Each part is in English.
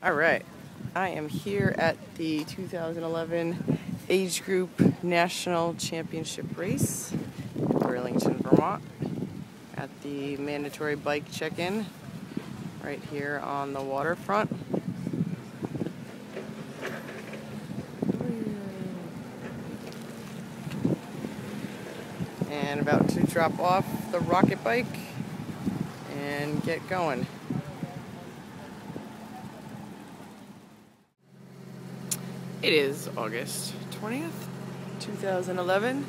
All right, I am here at the 2011 Age Group National Championship Race in Burlington, Vermont, at the mandatory bike check-in right here on the waterfront. And about to drop off the rocket bike and get going. It is August 20th, 2011,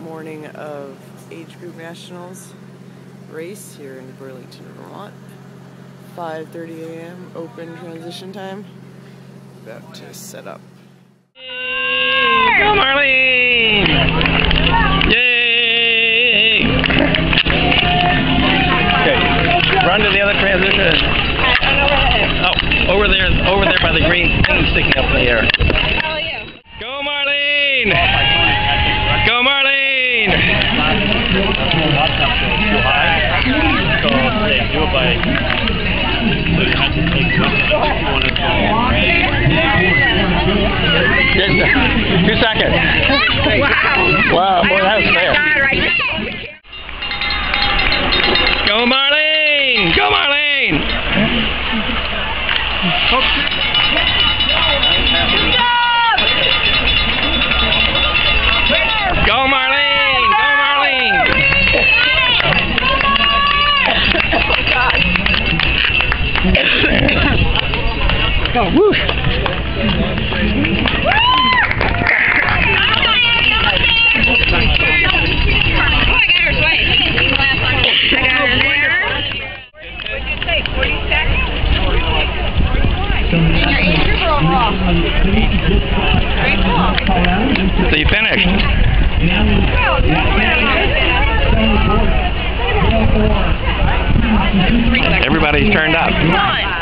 morning of Age Group Nationals race here in Burlington, Vermont. 5.30 a.m. open transition time. About to set up. Go Marlene! Yay! Okay, run to the other transition. Oh, over there, over there by the green thing sticking up in the air. Two seconds. Wow. Wow, boy, that was fair. right. Go Marlene! Go Marlene! Go Marlene! Go Marlene! Go, woo! Everybody's turned up.